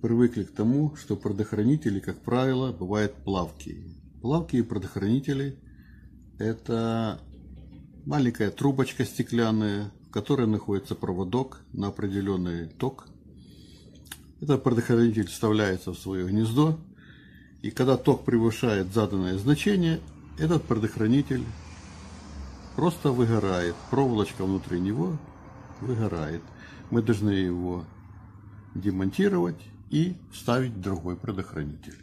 привыкли к тому, что предохранители, как правило, бывают плавкие. Плавкие предохранители – это маленькая трубочка стеклянная, в которой находится проводок на определенный ток. Этот предохранитель вставляется в свое гнездо, и когда ток превышает заданное значение, этот предохранитель просто выгорает. Проволочка внутри него выгорает. Мы должны его демонтировать и вставить другой предохранитель.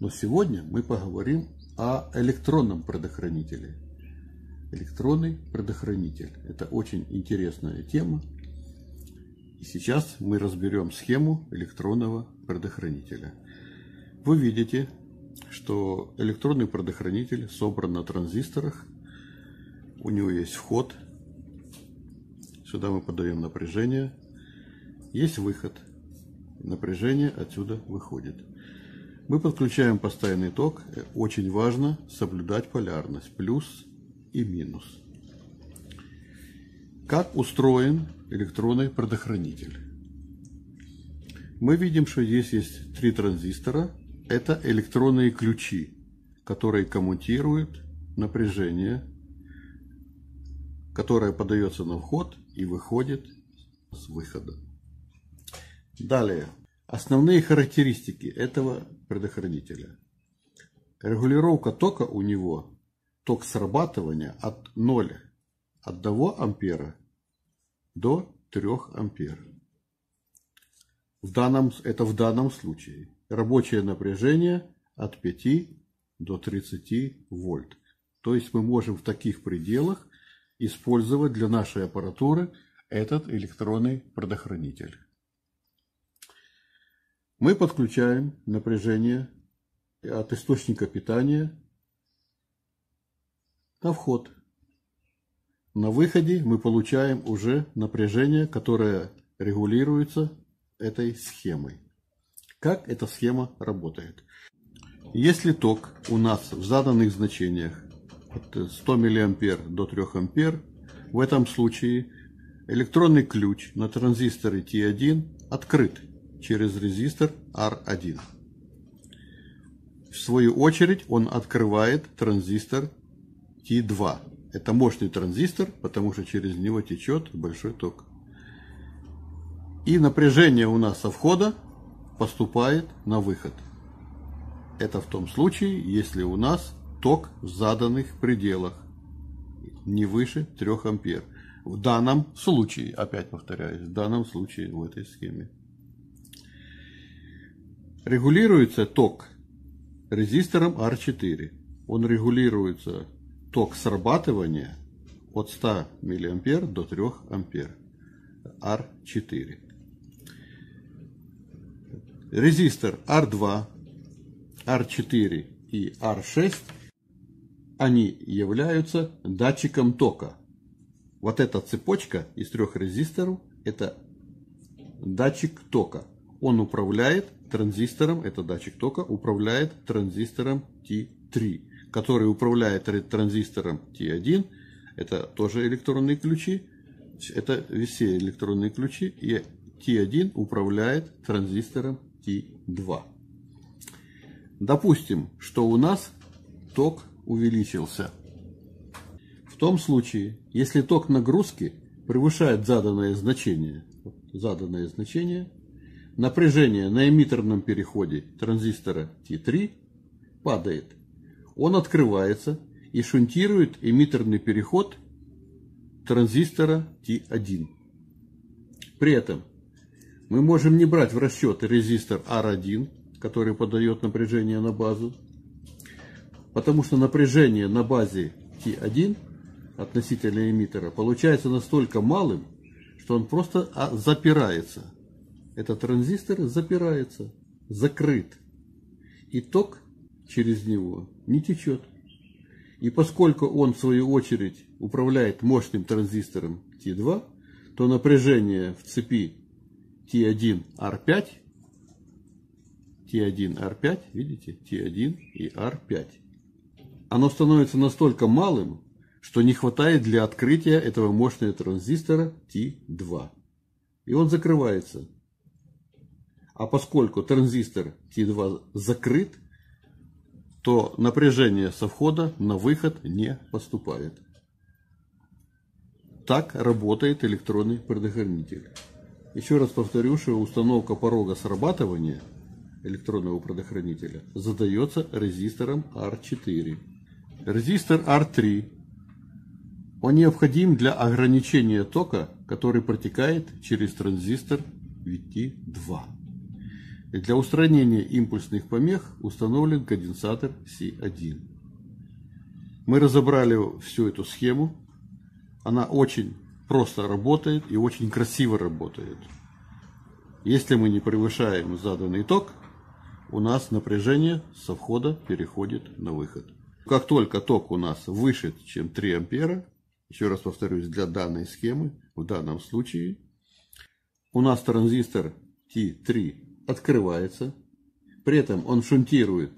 Но сегодня мы поговорим о электронном предохранителе. Электронный предохранитель. Это очень интересная тема. И сейчас мы разберем схему электронного предохранителя. Вы видите, что электронный предохранитель собран на транзисторах. У него есть вход. Сюда мы подаем напряжение. Есть выход – напряжение отсюда выходит. Мы подключаем постоянный ток. Очень важно соблюдать полярность. Плюс и минус. Как устроен электронный предохранитель? Мы видим, что здесь есть три транзистора. Это электронные ключи, которые коммутируют напряжение, которое подается на вход и выходит с выхода. Далее. Основные характеристики этого предохранителя. Регулировка тока у него, ток срабатывания от 0, 1 ампера до 3 ампер. В данном, это в данном случае. Рабочее напряжение от 5 до 30 вольт. То есть мы можем в таких пределах использовать для нашей аппаратуры этот электронный предохранитель. Мы подключаем напряжение от источника питания на вход. На выходе мы получаем уже напряжение, которое регулируется этой схемой. Как эта схема работает? Если ток у нас в заданных значениях от 100 мА до 3 А, в этом случае электронный ключ на транзисторе T1 открыт через резистор R1. В свою очередь он открывает транзистор T2. Это мощный транзистор, потому что через него течет большой ток. И напряжение у нас со входа поступает на выход. Это в том случае, если у нас ток в заданных пределах не выше 3 ампер. В данном случае, опять повторяюсь, в данном случае в этой схеме. Регулируется ток резистором R4. Он регулируется ток срабатывания от 100 мА до 3 А. R4. Резистор R2, R4 и R6 они являются датчиком тока. Вот эта цепочка из трех резисторов – это датчик тока. Он управляет транзистором, это датчик тока, управляет транзистором T3, который управляет транзистором T1, это тоже электронные ключи, это все электронные ключи, и T1 управляет транзистором T2. Допустим, что у нас ток увеличился. В том случае, если ток нагрузки превышает заданное значение, заданное значение, напряжение на эмиттерном переходе транзистора T3 падает. Он открывается и шунтирует эмиттерный переход транзистора T1. При этом мы можем не брать в расчет резистор R1, который подает напряжение на базу, потому что напряжение на базе T1 относительно эмиттера получается настолько малым, что он просто а, запирается – этот транзистор запирается, закрыт. И ток через него не течет. И поскольку он, в свою очередь, управляет мощным транзистором T2, то напряжение в цепи T1R5, T1R5, видите, T1 и R5, оно становится настолько малым, что не хватает для открытия этого мощного транзистора T2. И он закрывается. А поскольку транзистор T2 закрыт, то напряжение со входа на выход не поступает. Так работает электронный предохранитель. Еще раз повторю, что установка порога срабатывания электронного предохранителя задается резистором R4. Резистор R3 он необходим для ограничения тока, который протекает через транзистор VT2. Для устранения импульсных помех установлен конденсатор C1. Мы разобрали всю эту схему. Она очень просто работает и очень красиво работает. Если мы не превышаем заданный ток, у нас напряжение со входа переходит на выход. Как только ток у нас выше, чем 3 ампера, еще раз повторюсь, для данной схемы, в данном случае, у нас транзистор T3 открывается. При этом он шунтирует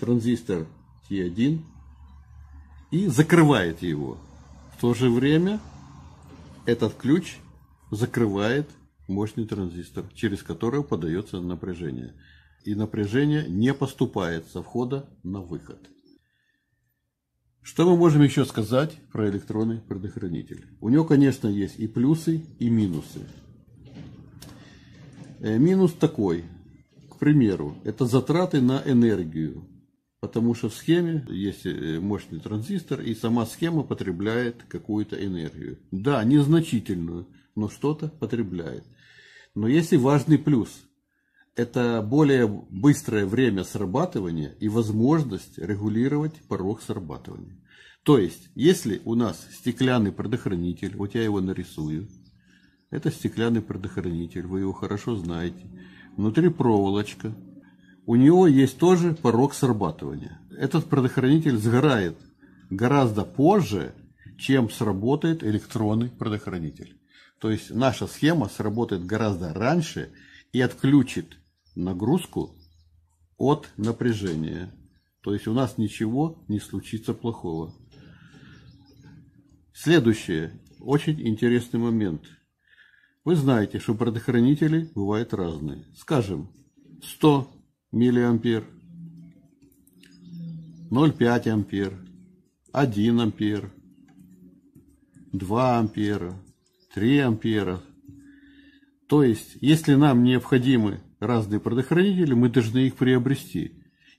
транзистор T1 и закрывает его. В то же время этот ключ закрывает мощный транзистор, через который подается напряжение. И напряжение не поступает со входа на выход. Что мы можем еще сказать про электронный предохранитель? У него, конечно, есть и плюсы, и минусы. Э, минус такой, к примеру, это затраты на энергию. Потому что в схеме есть э, мощный транзистор, и сама схема потребляет какую-то энергию. Да, незначительную, но что-то потребляет. Но есть и важный плюс. Это более быстрое время срабатывания и возможность регулировать порог срабатывания. То есть, если у нас стеклянный предохранитель, вот я его нарисую, это стеклянный предохранитель, вы его хорошо знаете. Внутри проволочка. У него есть тоже порог срабатывания. Этот предохранитель сгорает гораздо позже, чем сработает электронный предохранитель. То есть наша схема сработает гораздо раньше и отключит нагрузку от напряжения. То есть у нас ничего не случится плохого. Следующее, очень интересный момент – вы знаете, что предохранители бывают разные. Скажем, 100 миллиампер, 0,5 ампер, 1 ампер, 2 ампера, 3 ампера. То есть, если нам необходимы разные предохранители, мы должны их приобрести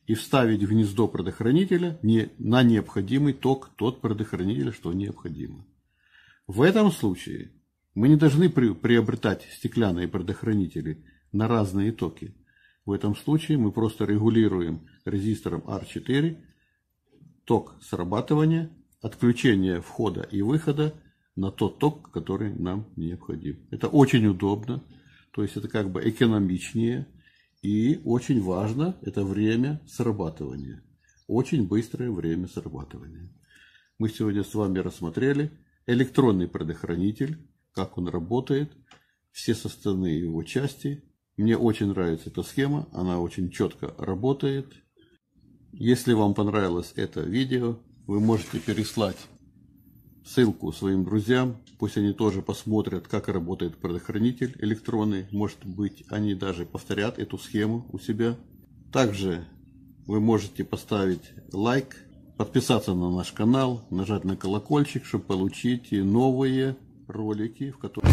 и вставить в гнездо предохранителя не, на необходимый ток тот предохранитель, что необходимо. В этом случае мы не должны при, приобретать стеклянные предохранители на разные токи. В этом случае мы просто регулируем резистором R4 ток срабатывания, отключение входа и выхода на тот ток, который нам необходим. Это очень удобно, то есть это как бы экономичнее и очень важно это время срабатывания. Очень быстрое время срабатывания. Мы сегодня с вами рассмотрели электронный предохранитель, как он работает, все составные его части. Мне очень нравится эта схема, она очень четко работает. Если вам понравилось это видео, вы можете переслать ссылку своим друзьям, пусть они тоже посмотрят, как работает предохранитель электронный. Может быть, они даже повторят эту схему у себя. Также вы можете поставить лайк, подписаться на наш канал, нажать на колокольчик, чтобы получить новые ролики, в которых...